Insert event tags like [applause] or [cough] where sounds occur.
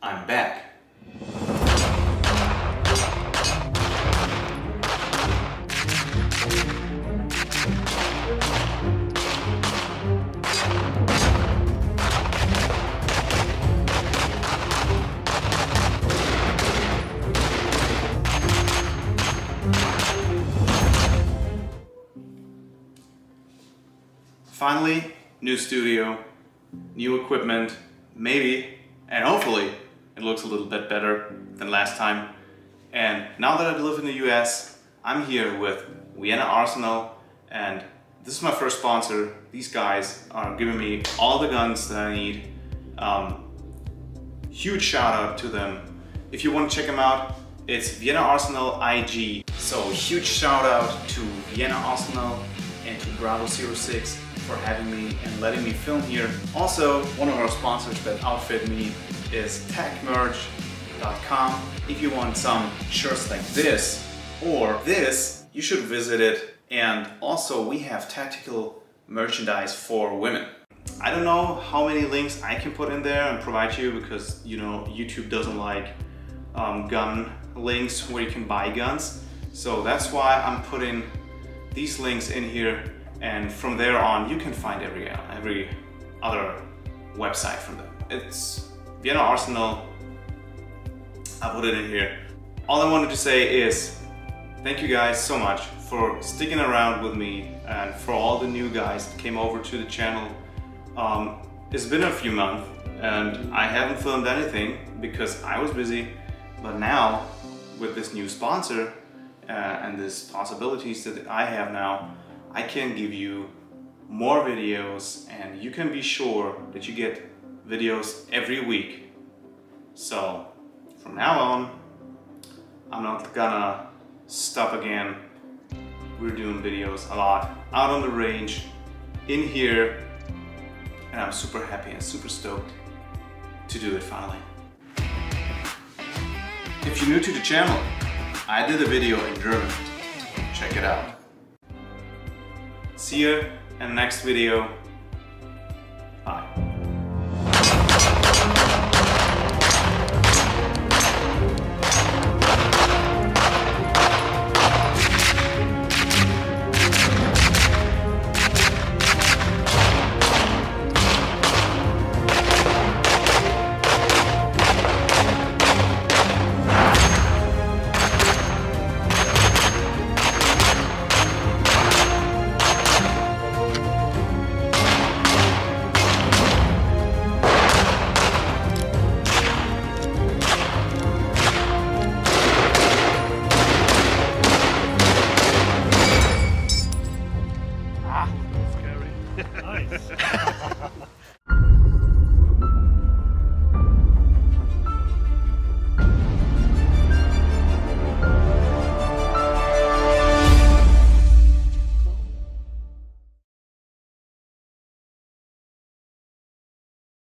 I'm back. Finally, new studio, new equipment, maybe, and hopefully it looks a little bit better than last time. And now that I live in the US, I'm here with Vienna Arsenal and this is my first sponsor. These guys are giving me all the guns that I need. Um, huge shout out to them. If you want to check them out, it's Vienna Arsenal IG. So huge shout out to Vienna Arsenal and to Bravo 06 for having me and letting me film here. Also, one of our sponsors that outfit me is techmerch.com. If you want some shirts like this or this, you should visit it. And also we have tactical merchandise for women. I don't know how many links I can put in there and provide you because you know YouTube doesn't like um, gun links where you can buy guns. So that's why I'm putting these links in here and from there on you can find every every other website from them. It's Vienna Arsenal. I put it in here. All I wanted to say is thank you guys so much for sticking around with me and for all the new guys that came over to the channel. Um, it's been a few months and I haven't filmed anything because I was busy but now with this new sponsor uh, and this possibilities that I have now I can give you more videos and you can be sure that you get videos every week. So from now on, I'm not gonna stop again. We're doing videos a lot out on the range, in here, and I'm super happy and super stoked to do it finally. If you're new to the channel, I did a video in German. Check it out. See you in the next video. Nice. [laughs]